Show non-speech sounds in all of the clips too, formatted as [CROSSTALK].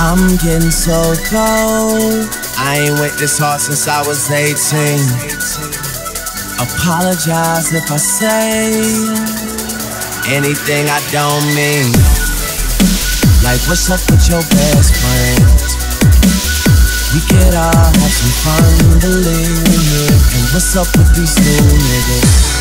I'm getting so cold. I ain't went this hard since I was 18. Apologize if I say anything I don't mean. Like, what's up with your best friends? We could all have some fun, believe me. And what's up with these new niggas?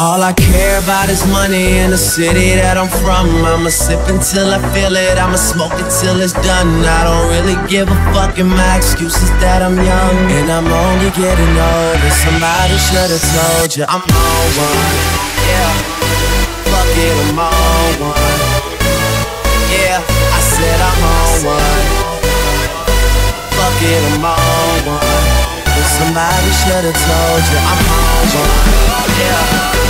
All I care about is money in the city that I'm from. I'ma sip until I feel it, I'ma smoke it till it's done. I don't really give a fuck, and my excuse is that I'm young. And I'm only getting older. Somebody should've told you I'm on one. Yeah, fuck it, I'm on one. Yeah, I said I'm on one. Fuck it, I'm on one. Somebody should've told you I'm on one. Yeah.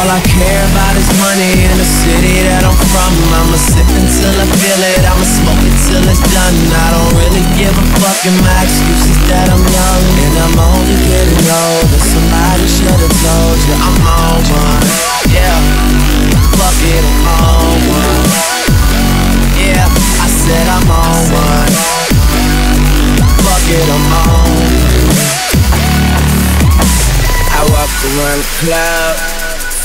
All I care about is money in the city that I'm from. I'ma sip until I feel it, I'ma smoke it till it's done. I don't really give a fuck. And my excuse is that I'm young. And I'm only getting older, somebody should've told you I'm on one, yeah Fuck it, I'm on one. Yeah, I said I'm on one. Fuck it, I'm on. I walk around the club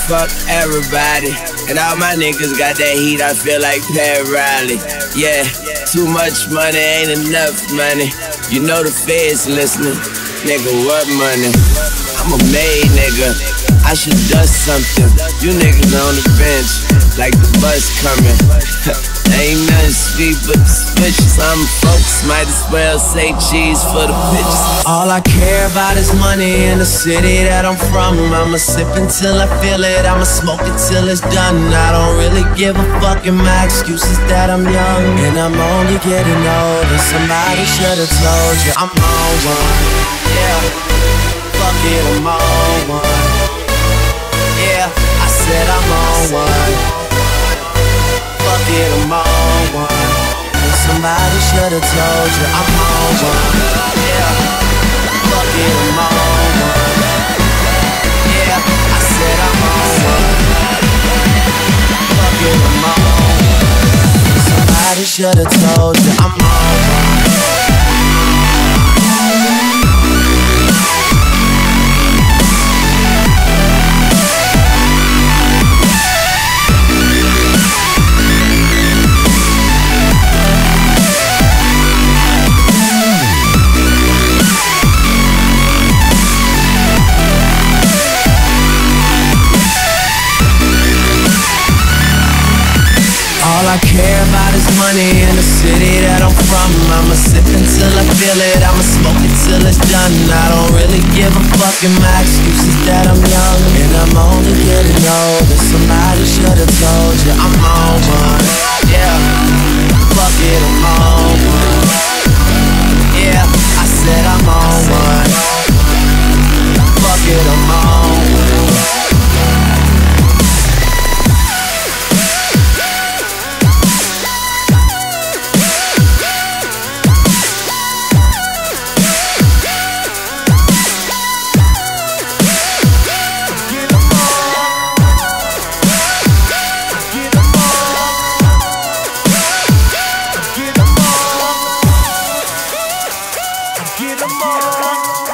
fuck everybody. And all my niggas got that heat, I feel like Pat Riley. Yeah, too much money ain't enough money. You know the feds listening. Nigga, what money? I'm a made nigga. Should something. You niggas on the bench, like the bus coming. [LAUGHS] Ain't nothing sweet but suspicious. I'm folks, might as well say cheese for the bitches. All I care about is money in the city that I'm from. I'ma sip until I feel it, I'ma smoke it till it's done. I don't really give a fuck, and my excuse is that I'm young. And I'm only getting older. Somebody should've told you I'm on one. Yeah, fuck it, I'm on one. Said I'm on one fuck it, I'm on one. And somebody should've told you I'm on one. Yeah, fuck it, I'm on one. Yeah, I said I'm on one. Fuck it, I'm on one. Somebody should've told you I'm on one. All I care about is money in the city that I'm from. I'ma sip until I feel it, I'ma smoke it till it's done. I don't really give a fuck. And my excuse is that I'm young. And I'm only getting older, somebody should've told you I'm on one, yeah get them all.